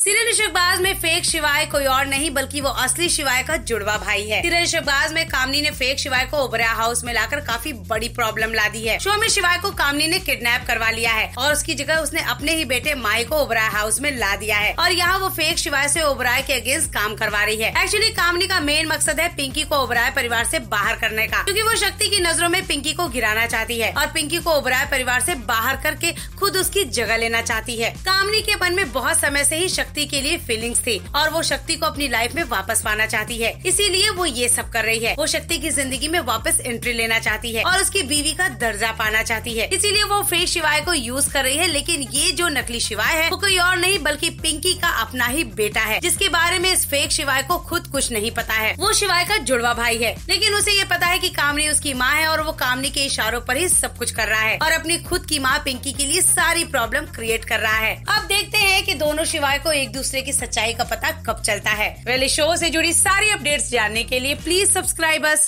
Serial Shahbaz में fake शिवाय कोई और नहीं, बल्कि वो असली शिवाय का जुड़वा भाई है। सीरियल शहबाज में कामनी ने फेक शिवाय को ओबरा हाउस में लाकर काफ़ी बड़ी प्रॉब्लम ला दी है। शो में शिवाय को कामनी ने किडनैप करवा लिया है और उसकी जगह उसने अपने ही बेटे माई को ओबराय हाउस में ला दिया है और यहाँ वो फेक शिवाय ऐसी ओबराय के अगेंस्ट काम करवा रही है। एक्चुअली कामनी का मेन मकसद है पिंकी को ओबराय परिवार ऐसी बाहर करने का, क्यूँकी वो शक्ति की नज़रों में पिंकी को गिराना चाहती है और पिंकी को ओबराय परिवार ऐसी बाहर करके खुद उसकी जगह लेना चाहती है। कामनी के मन में बहुत समय ऐसी ही शक्ति के लिए फीलिंग फीलिंग्स थी और वो शक्ति को अपनी लाइफ में वापस पाना चाहती है। इसीलिए वो ये सब कर रही है। वो शक्ति की ज़िंदगी में वापस एंट्री लेना चाहती है और उसकी बीवी का दर्जा पाना चाहती है। इसीलिए वो फेक शिवाय को यूज़ कर रही है, लेकिन ये जो नकली शिवाय है, वो कोई और नहीं, बल्कि पिंकी का अपना ही बेटा है, जिसके बारे में इस फेक शिवाय को खुद कुछ नहीं पता है। वो शिवाय का जुड़वा भाई है, लेकिन उसे ये पता है की कामनी उसकी माँ है और वो कामनी के इशारों पर ही सब कुछ कर रहा है और अपनी खुद की माँ पिंकी के लिए सारी प्रॉब्लम क्रिएट कर रहा है। अब देखते हैं कि दोनों शिवाय को एक दूसरे की सच्चाई का पता कब चलता है। वेल शो से जुड़ी सारी अपडेट्स जानने के लिए प्लीज़ सब्सक्राइब अस